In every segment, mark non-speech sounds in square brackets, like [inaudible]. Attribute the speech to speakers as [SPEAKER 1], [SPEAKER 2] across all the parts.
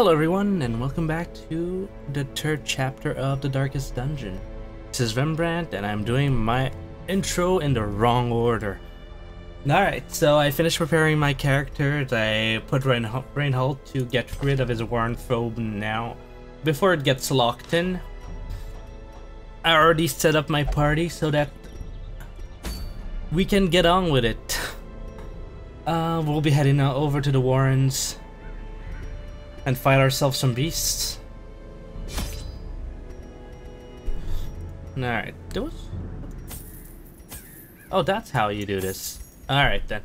[SPEAKER 1] Hello everyone, and welcome back to the third chapter of The Darkest Dungeon. This is Vembrant, and I'm doing my intro in the wrong order. Alright, so I finished preparing my characters. I put Rein- Reinhold to get rid of his Warren Phobe now. Before it gets locked in, I already set up my party so that we can get on with it. Uh, we'll be heading over to the Warrens and fight ourselves some beasts. Alright, those. Oh, that's how you do this. Alright then.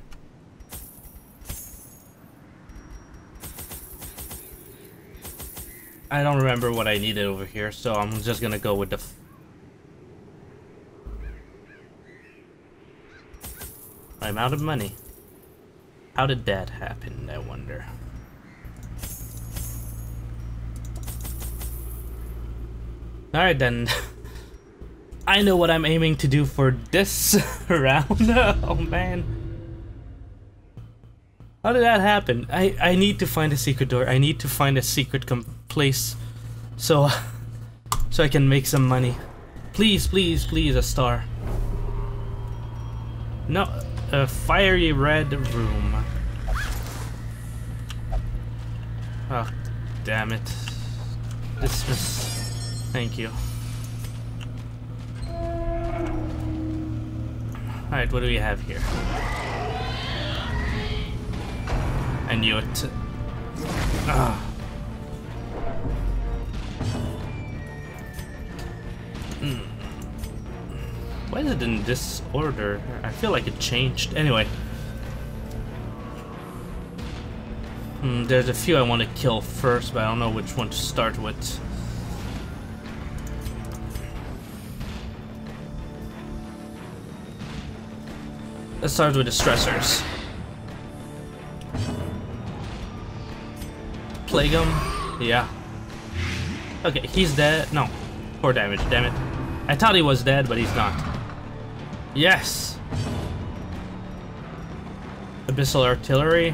[SPEAKER 1] I don't remember what I needed over here, so I'm just gonna go with the. I'm out of money. How did that happen, I wonder? Alright then. [laughs] I know what I'm aiming to do for this [laughs] round. [laughs] oh man. How did that happen? I, I need to find a secret door. I need to find a secret place so so I can make some money. Please, please, please, a star. No, a fiery red room. Oh, damn it. This was... Thank you. Alright, what do we have here? I knew it. Ah. Hmm. Why is it in this order? I feel like it changed. Anyway. Hmm, there's a few I want to kill first, but I don't know which one to start with. Let's start with the stressors. Plague him? Yeah. Okay, he's dead. No. Four damage, damn it. I thought he was dead, but he's not. Yes! Abyssal Artillery.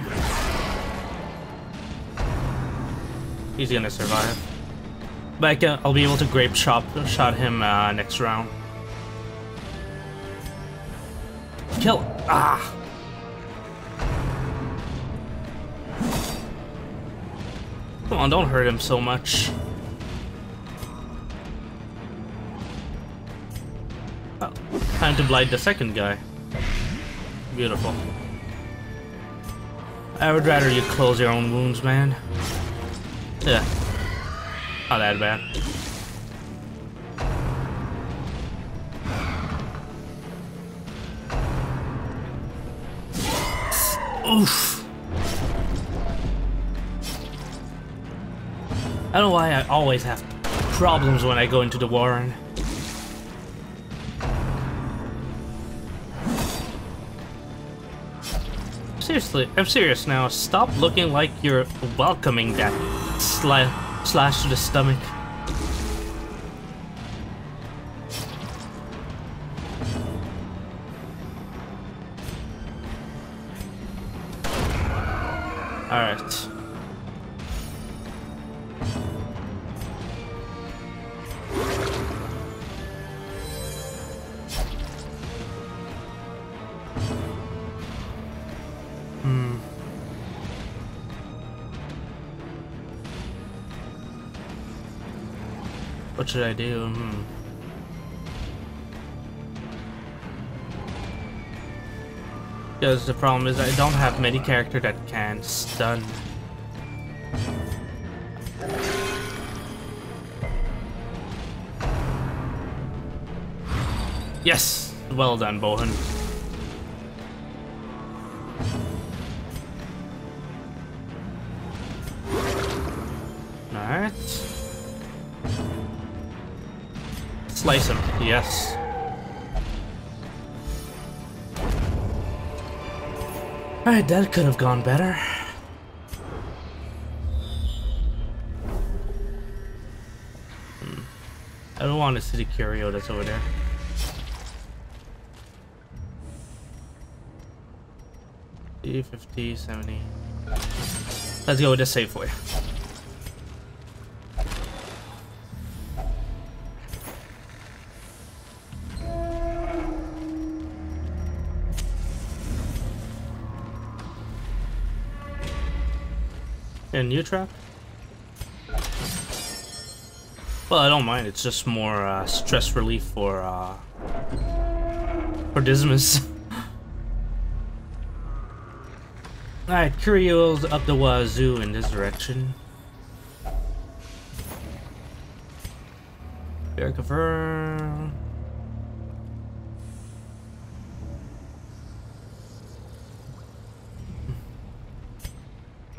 [SPEAKER 1] He's gonna survive. But I can, I'll be able to grape shot, shot him uh, next round. Kill Ah! Come on, don't hurt him so much. Oh, time to blight the second guy. Beautiful. I would rather you close your own wounds, man. Yeah. Not that bad. Oof. I don't know why I always have problems when I go into the Warren. Seriously, I'm serious now. Stop looking like you're welcoming that sli slash to the stomach. What should I do? Hmm. Because the problem is I don't have many character that can stun. Yes! Well done, Bohan. Slice him, yes. Alright, that could have gone better. Hmm. I don't want to see the curio that's over there. D 50, 70. Let's go with the safe way. And new trap? Well, I don't mind. It's just more uh, stress relief for uh, for Dismas. [laughs] Alright, Curio's up the wazoo in this direction. Very confirm.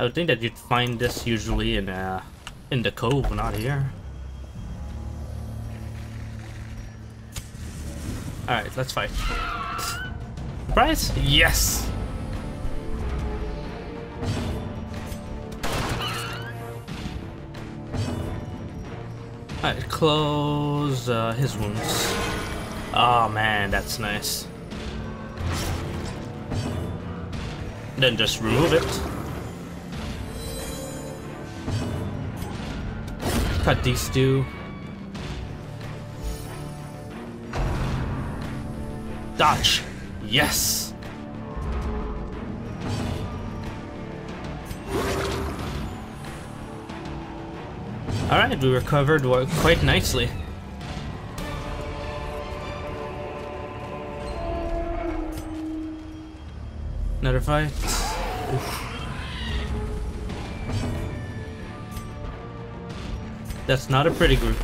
[SPEAKER 1] I would think that you'd find this usually in uh in the cove, not here. Alright, let's fight. Surprise? Yes! Alright, close uh, his wounds. Oh man, that's nice. Then just remove it. Cut these two. Dodge. Yes. Alright, we recovered quite nicely. Another fight. Oof. That's not a pretty group.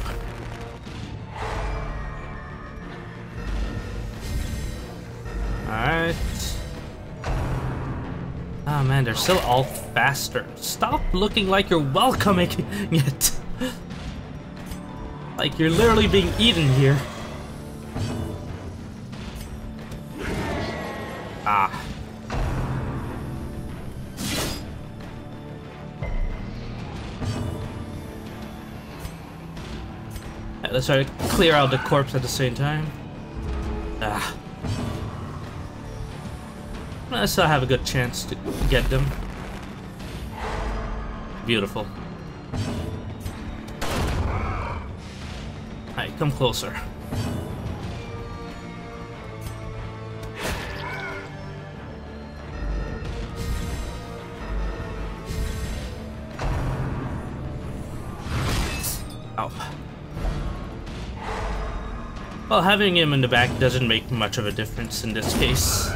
[SPEAKER 1] Alright. Oh, man, they're still all faster. Stop looking like you're welcoming [laughs] it. Like you're literally being eaten here. Let's try to clear out the corpse at the same time. Ah. I still have a good chance to get them. Beautiful. Alright, come closer. Well, having him in the back doesn't make much of a difference in this case.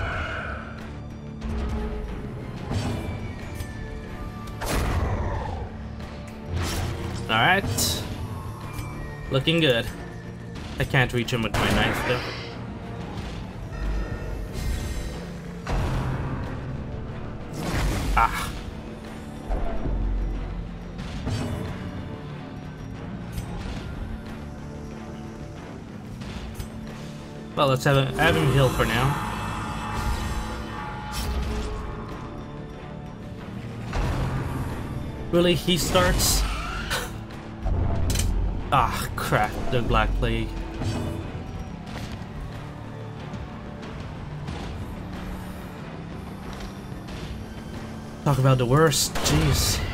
[SPEAKER 1] Alright. Looking good. I can't reach him with my knife though. Well, let's have, a, have him heal for now. Really, he starts? [laughs] Ah, crap, the Black Plague. Talk about the worst, jeez.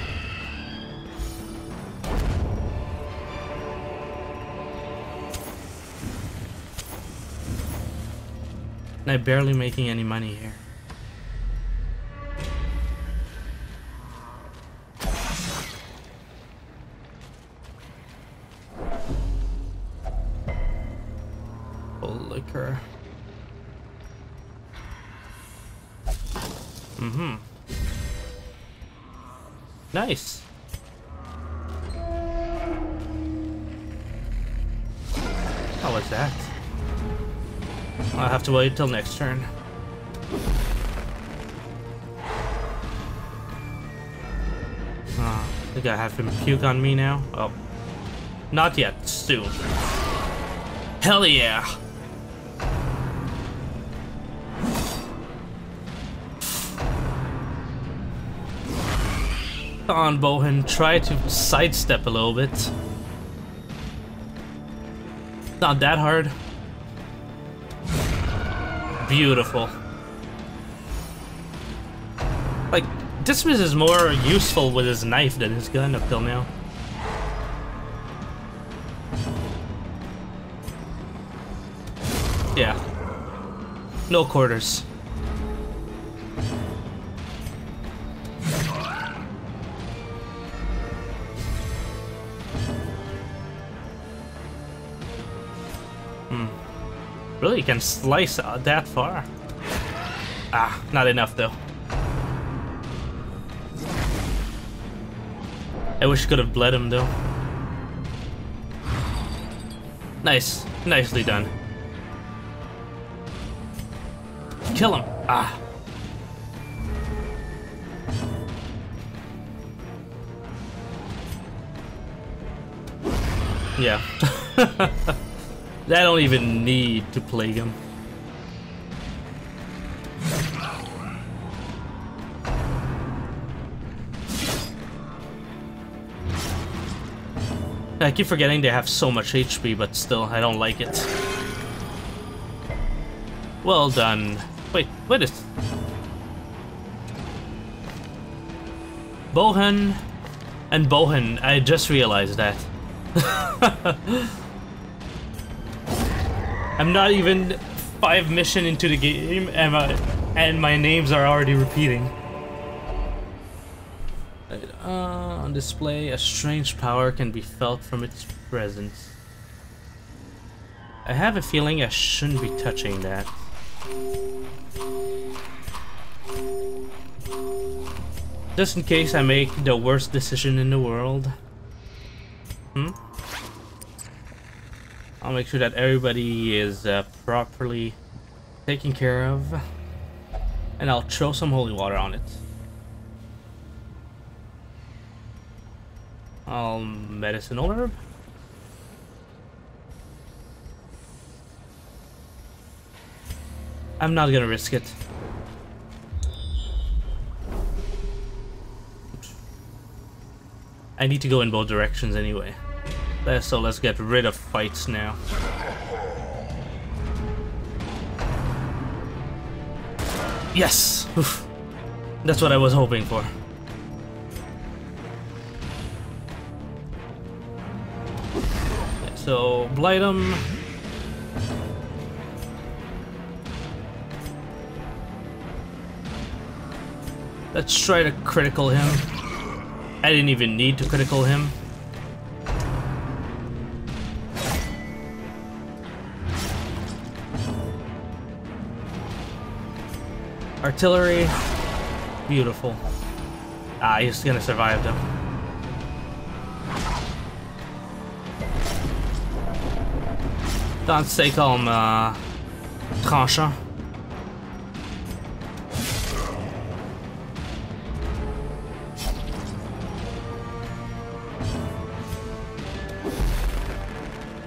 [SPEAKER 1] And I'm barely making any money here. To wait till next turn. Oh, I think I have him puke on me now. Oh. Not yet. Soon. Hell yeah! on, Bohan. Try to sidestep a little bit. Not that hard. Beautiful. Like, Dismas is more useful with his knife than his gun up till now. Yeah. No quarters. Really, you can slice that far? Ah, not enough though. I wish I could have bled him though. Nice. Nicely done. Kill him. Ah. Yeah. [laughs] I don't even need to plague him. I keep forgetting they have so much HP, but still, I don't like it. Well done. Wait, what is... Bohan and Bohan, I just realized that. [laughs] I'm not even five mission into the game and my, and my names are already repeating. Uh, on display, a strange power can be felt from its presence. I have a feeling I shouldn't be touching that. Just in case I make the worst decision in the world. Hmm? I'll make sure that everybody is uh, properly taken care of. And I'll throw some holy water on it. I'll medicine orb. I'm not gonna risk it. I need to go in both directions anyway. So let's get rid of fights now. Yes! Oof. That's what I was hoping for. So, blight him. Let's try to critical him. I didn't even need to critical him. Artillery. Beautiful. Ah, he's gonna survive. Dans c'est comme euh, tranchant.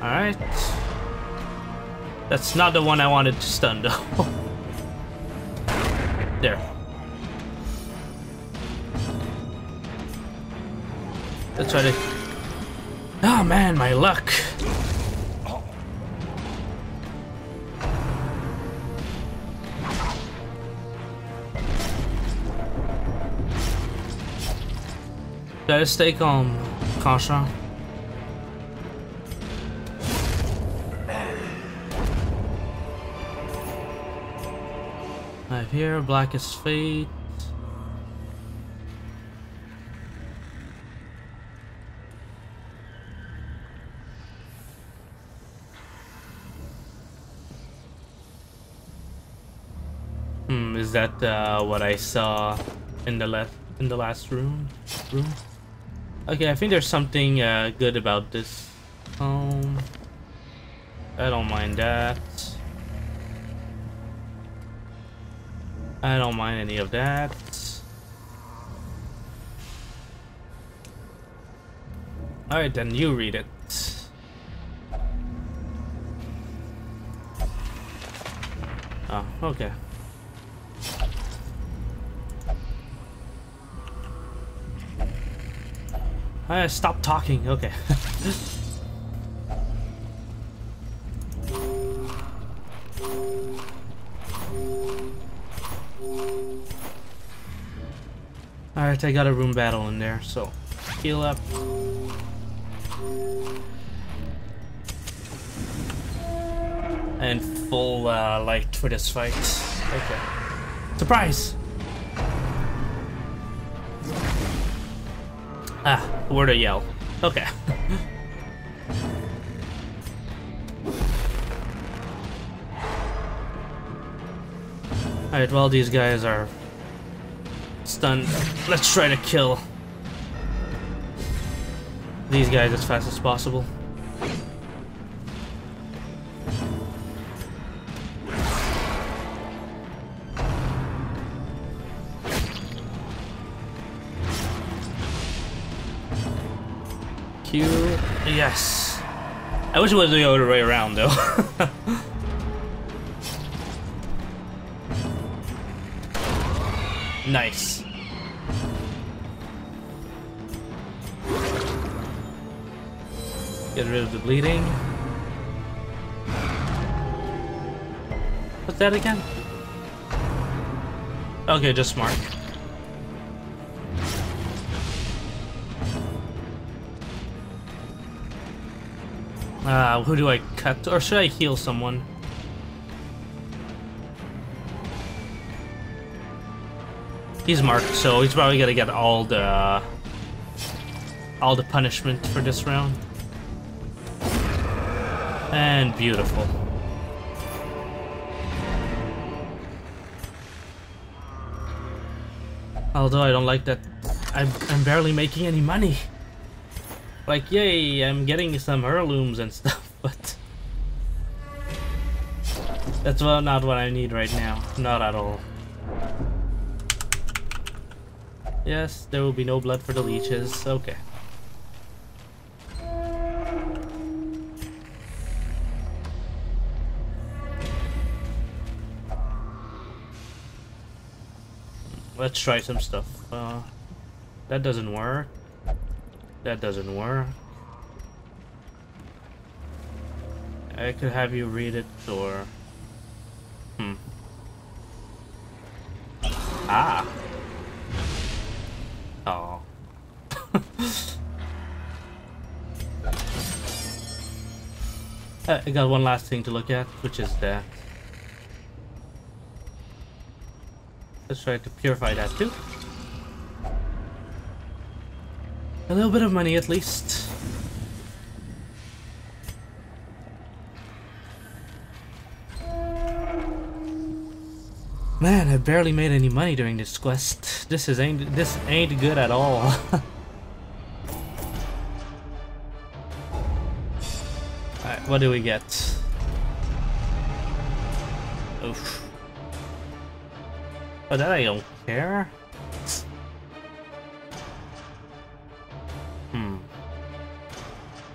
[SPEAKER 1] Alright. That's not the one I wanted to stun though. [laughs] try to... Oh man, my luck. Gotta stay calm, Kasha. I have here Blackest Fate. Is that uh, what I saw in the left in the last room? Room. Okay, I think there's something uh, good about this. home. I don't mind that. I don't mind any of that. Alright, then you read it. Oh, okay. Uh, stop talking. Okay. [laughs] Alright, I got a room battle in there, so heal up. And full uh, light for this fight. Okay. Surprise! Ah, Word of yell. Okay. Alright, while these guys are stunned, let's try to kill these guys as fast as possible. Yes. I wish it was the other way around though. [laughs] nice. Get rid of the bleeding. What's that again? Okay, just smart. Uh, who do I cut? Or should I heal someone? He's marked, so he's probably gonna get all the... all the punishment for this round. And beautiful. Although I don't like that I'm, I'm barely making any money. Like, yay, I'm getting some heirlooms and stuff, [laughs] but... That's well, not what I need right now. Not at all. Yes, there will be no blood for the leeches. Okay. Let's try some stuff. Uh, that doesn't work. That doesn't work. I could have you read it or... Hmm. Ah! Oh. [laughs] I got one last thing to look at, which is that. Let's try to purify that too. A little bit of money at least. Man, I barely made any money during this quest. This is ain't this ain't good at all. [laughs] Alright, what do we get? Oof. But that I don't care.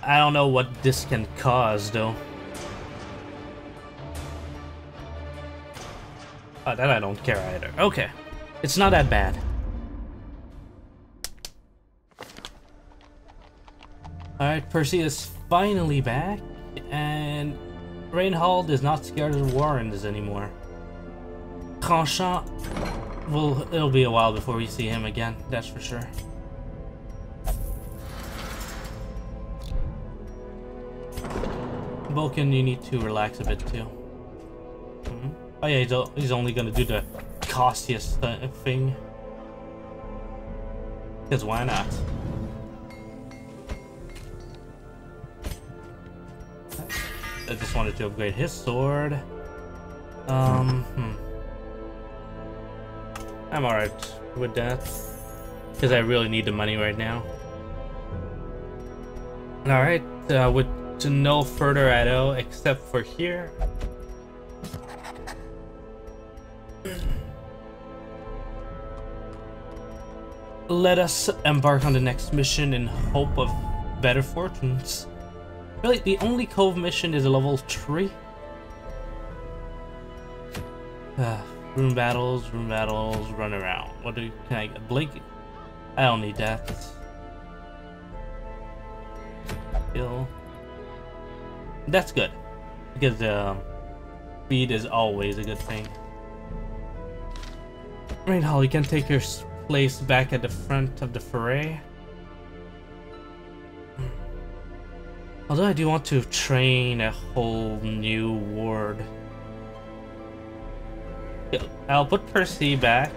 [SPEAKER 1] I don't know what this can cause, though. Oh, that I don't care either. Okay. It's not that bad. Alright, Percy is finally back, and Reinhold is not scared of Warrens anymore. Tranchant, well, it'll be a while before we see him again, that's for sure. Vulcan, you need to relax a bit too. Mm -hmm. Oh yeah, he's, he's only gonna do the costiest thing. Because why not? I just wanted to upgrade his sword. Um, hmm. I'm alright with that. Because I really need the money right now. Alright, uh, with to no further ado except for here. Let us embark on the next mission in hope of better fortunes. Really, the only Cove mission is a level 3. Uh, [sighs] Room battles, room battles, run around. What do can I get? Blink? I don't need that. Kill. That's good. Because um, speed is always a good thing. Reinhold, you can take your place back at the front of the foray. Although I do want to train a whole new ward. I'll put Percy back.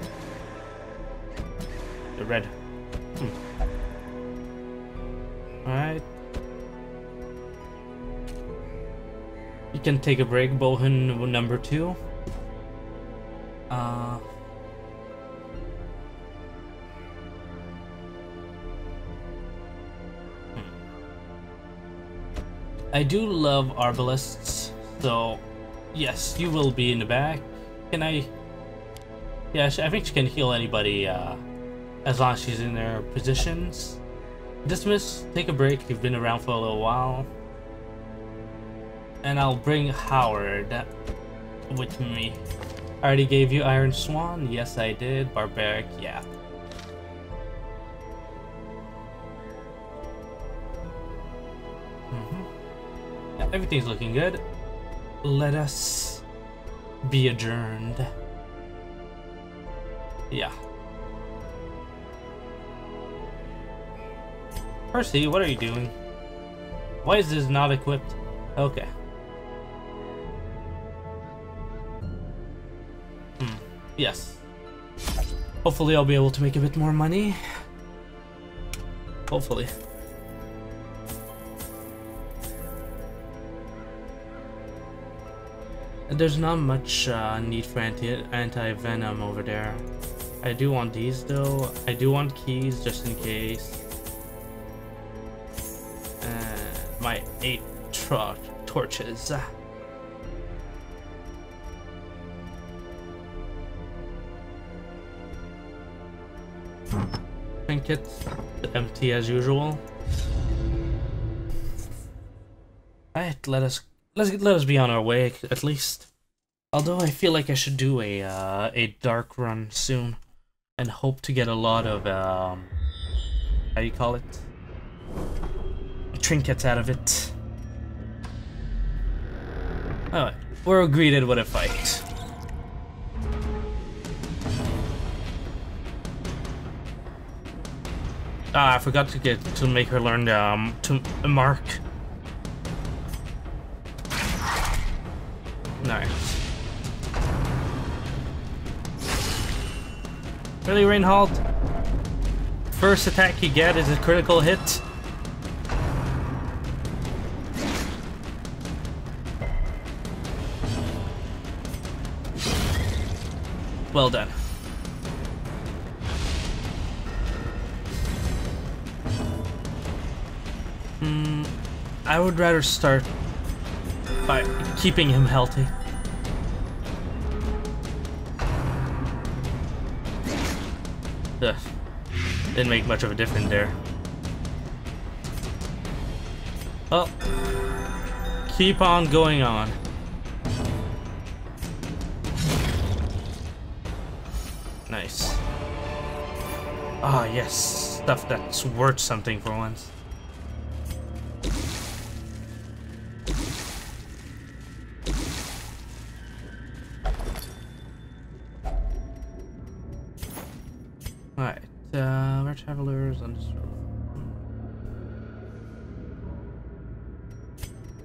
[SPEAKER 1] The red. You can take a break, Bohan number two. Uh, hmm. I do love arbalests, so yes, you will be in the back. Can I? Yeah, I think she can heal anybody uh, as long as she's in their positions. Dismas, take a break. You've been around for a little while. And I'll bring Howard with me. I already gave you Iron Swan. Yes, I did. Barbaric, yeah. Mm -hmm. yeah everything's looking good. Let us be adjourned. Yeah. Percy, what are you doing? Why is this not equipped? Okay. Yes. Hopefully I'll be able to make a bit more money. Hopefully. There's not much uh, need for anti anti-venom over there. I do want these though. I do want keys just in case. And my eight torches. Trinkets empty as usual. Alright, let us let's let us be on our way at least. Although I feel like I should do a uh, a dark run soon, and hope to get a lot of um, how you call it, trinkets out of it. Alright, we're greeted with a fight. Ah, I forgot to get to make her learn um to mark. Nice. Really, Reinhold? First attack you get is a critical hit. Well done. I would rather start by keeping him healthy. Ugh. Didn't make much of a difference there. Well, keep on going on. Nice. Ah, yes. Stuff that's worth something for once.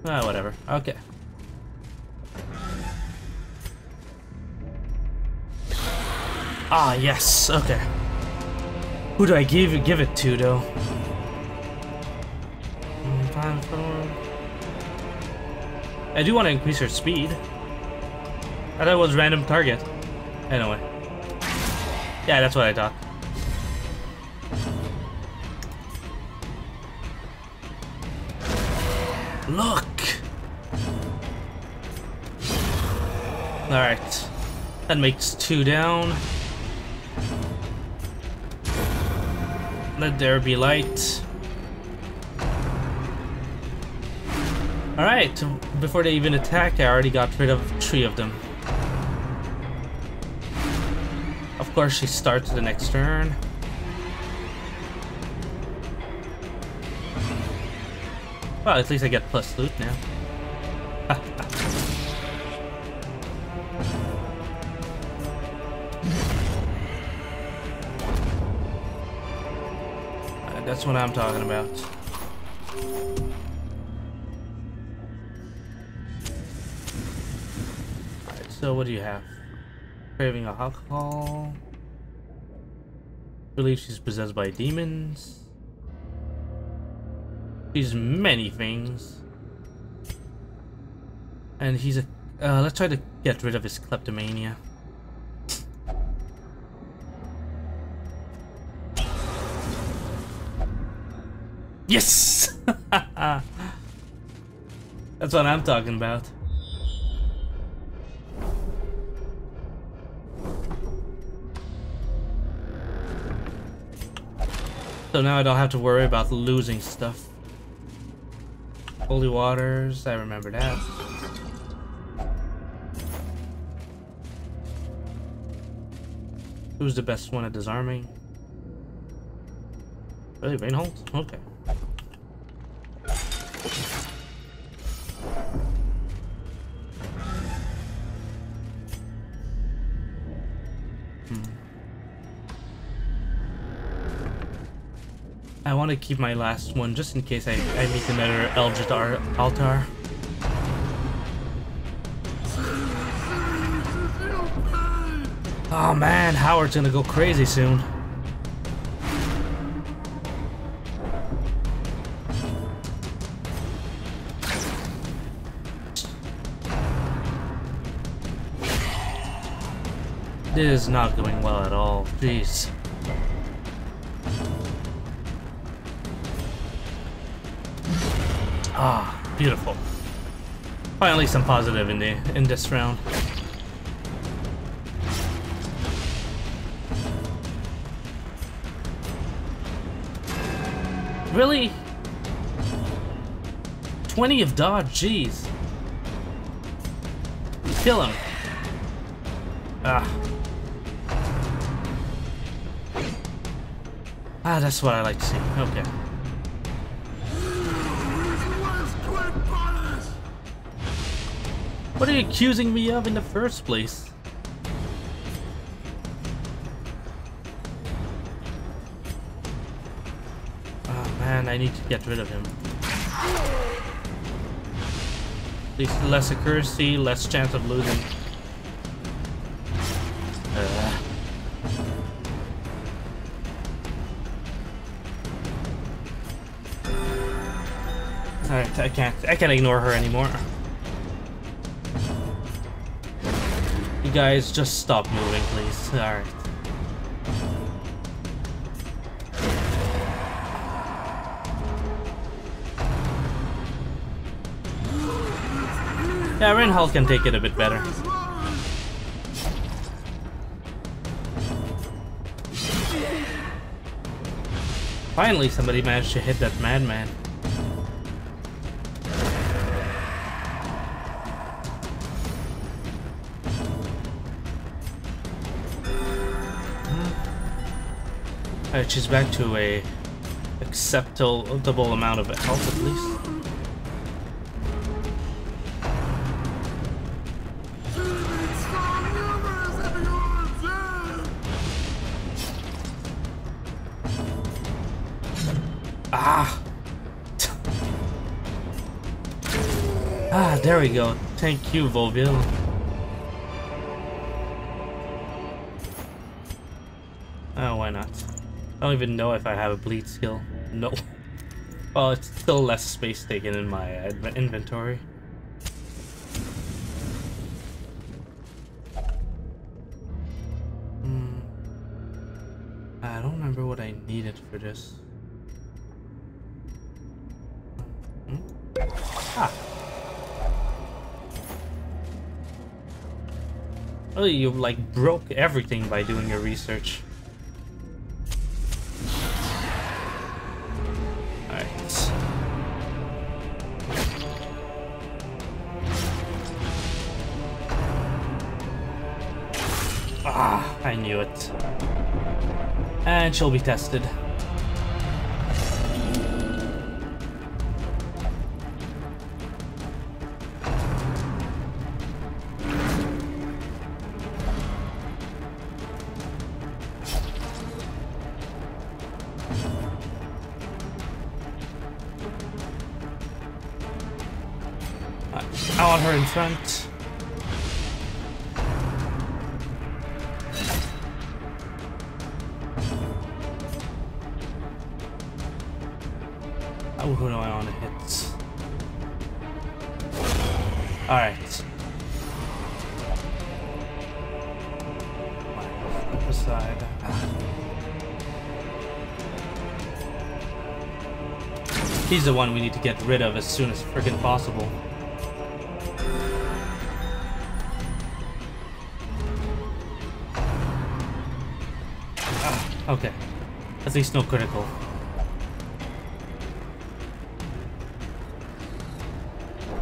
[SPEAKER 1] Ah, whatever. Okay. Ah, yes. Okay. Who do I give give it to, though? I do want to increase her speed. I thought it was random target. Anyway. Yeah, that's what I thought. Alright. That makes two down. Let there be light. Alright, before they even attack, I already got rid of three of them. Of course, she starts the next turn. Well, at least I get plus loot now. [laughs] that's what I'm talking about. Alright, so what do you have? Craving alcohol. Believe she's possessed by demons. He's many things. And he's a... Uh, let's try to get rid of his kleptomania. Yes! [laughs] That's what I'm talking about. So now I don't have to worry about losing stuff. Holy waters, I remember that. Who's the best one at disarming? Really, Reinhold? Okay. Want to keep my last one just in case I, I meet another Eldritch Altar. Oh man, Howard's gonna go crazy soon. This is not going well at all, jeez. Ah, beautiful. Finally some positive in the in this round. Really? 20 of dodge, jeez. Kill him. Ah. Ah, that's what I like to see. Okay. What are you accusing me of in the first place? Oh man, I need to get rid of him. At least less accuracy, less chance of losing. Uh. Alright, I can't I can't ignore her anymore. Guys just stop moving, please? Alright. Yeah, Reinhold can take it a bit better. Finally, somebody managed to hit that madman. Alright, she's back to a acceptable amount of health at least. Ah! ah, there we go. Thank you, Volville. Oh, why not? I don't even know if I have a bleed skill. No. [laughs] Well, it's still less space taken in my inventory. Hmm. I don't remember what I needed for this. Hmm? Ah. Oh, you like broke everything by doing your research. And she'll be tested. Uh, I want her in front. He's the one we need to get rid of as soon as freaking possible. Ah, okay. At least no critical.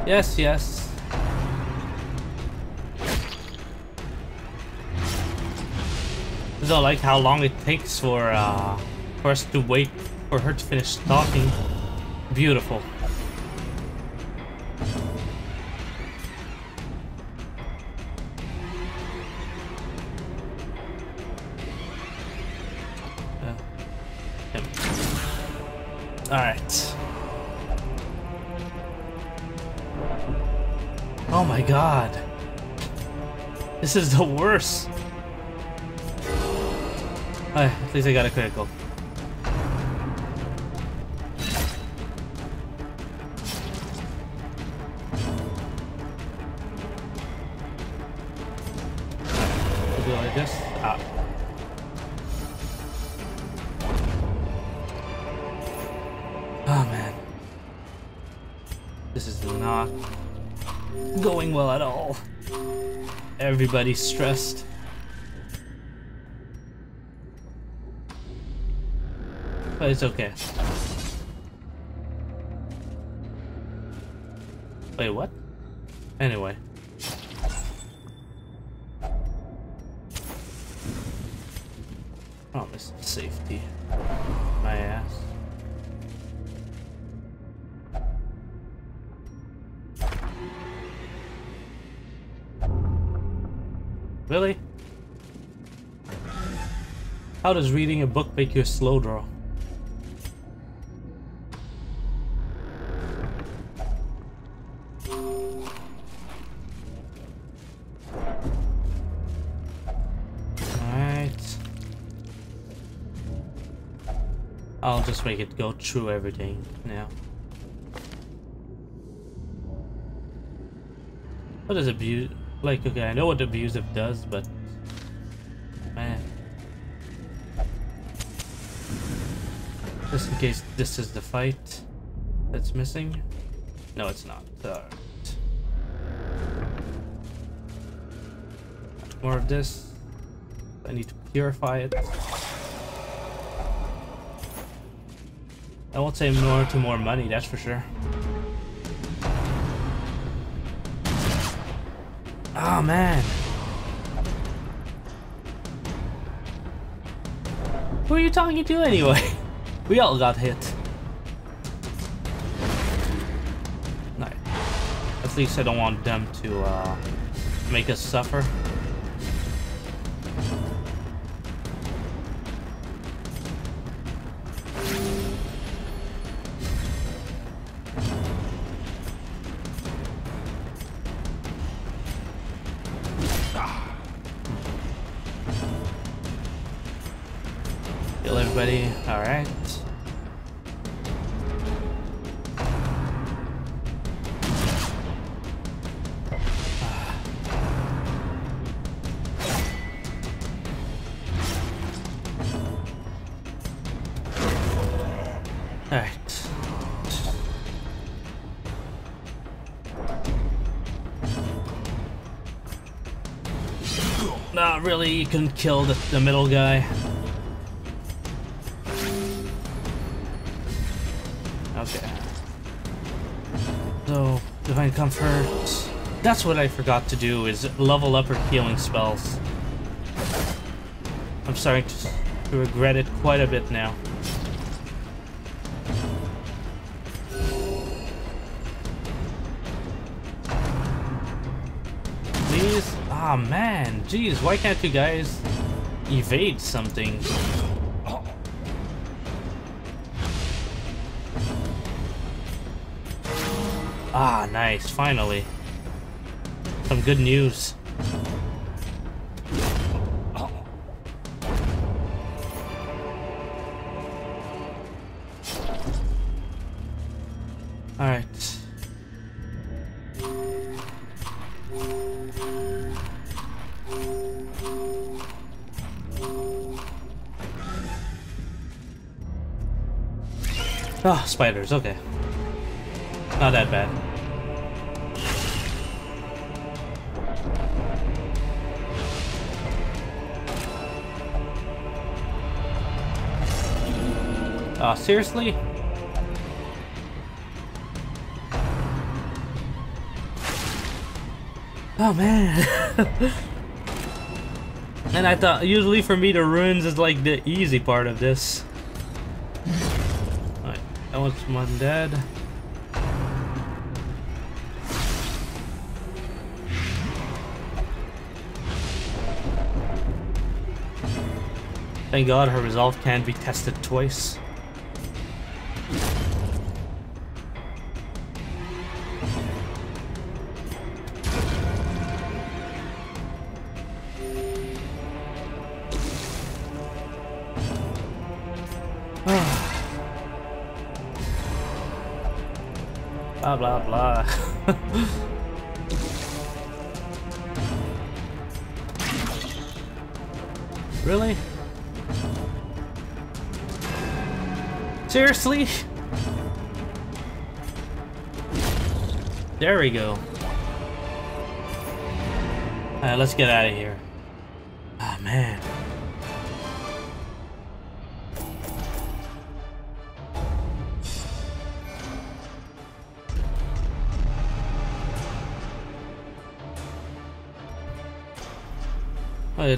[SPEAKER 1] Yes, yes. I don't like how long it takes for uh, for us to wait for her to finish talking. Beautiful. Uh, Alright. Oh my god. This is the worst. Right, at least I got a critical. Everybody's stressed. But it's okay. Wait, what? How does reading a book make you a slow draw? Alright. I'll just make it go through everything now. What is abuse? Like, okay, I know what abusive does, but... case this is the fight that's missing. No, it's not. Alright. More of this. I need to purify it. I won't say more to more money, that's for sure. Oh man. Who are you talking to anyway? [laughs] We all got hit. At least I don't want them to uh, make us suffer. really you can kill the, the middle guy. Okay. So, Divine Comfort. That's what I forgot to do, is level up her healing spells. I'm starting to, to regret it quite a bit now. Oh, man, jeez, why can't you guys evade something? Ah, nice, finally. Some good news. Spiders, okay. Not that bad. Oh, seriously? Oh man. [laughs] and I thought usually for me the ruins is like the easy part of this. Alright, that one's one dead. Thank god her resolve can be tested twice. Blah blah blah. [laughs] really? Seriously? There we go. Alright, let's get out of here. Ah, oh, man.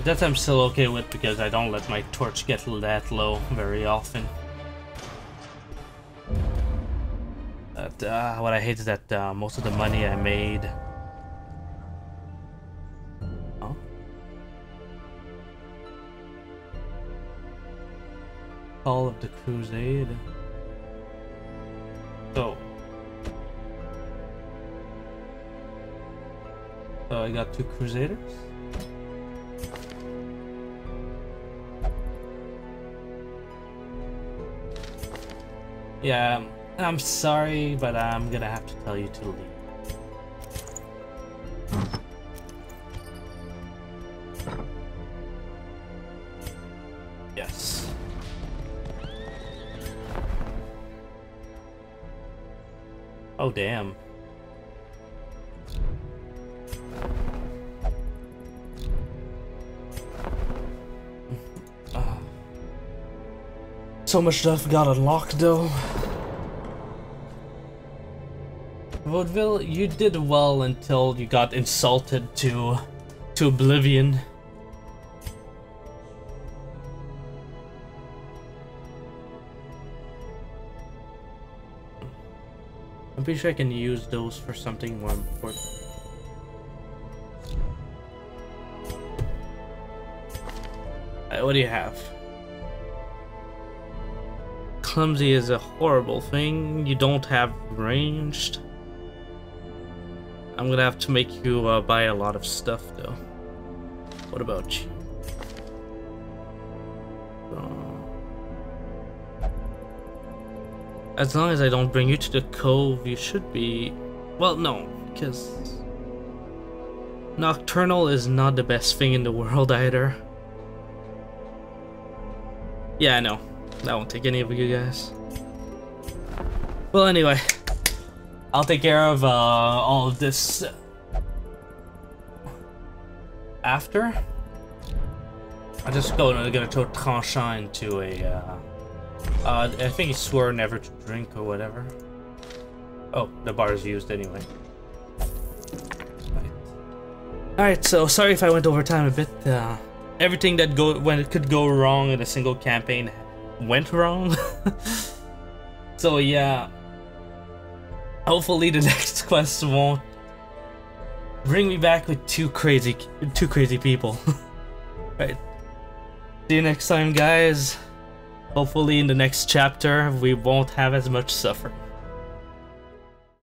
[SPEAKER 1] That I'm still okay with because I don't let my torch get that low very often. But uh, what I hate is that uh, most of the money I made... Oh? Call of the Crusade. So... So I got two Crusaders? Yeah, um, I'm sorry, but I'm gonna have to tell you to leave. Yes. Oh, damn. [laughs] Ah. so much stuff got unlocked though. Vaudeville, you did well until you got insulted to to oblivion. I'm pretty sure I can use those for something more important. Right, what do you have? Clumsy is a horrible thing. You don't have ranged. I'm gonna have to make you uh, buy a lot of stuff though. What about you? Uh, as long as I don't bring you to the cove, you should be... Well, no, because... Nocturnal is not the best thing in the world either. Yeah, I know. That won't take any of you guys. Well, anyway. I'll take care of uh, all of this after. I just go and gonna throw Tranchant into a. Uh, uh, I think he swore never to drink or whatever. Oh, the bar is used anyway. Alright, so sorry if I went over time a bit. Uh, everything that go when it could go wrong in a single campaign went wrong. [laughs] so yeah, Hopefully the [laughs] next quest won't bring me back with two crazy, two crazy people. [laughs] right. See you next time, guys. Hopefully in the next chapter we won't have as much suffering.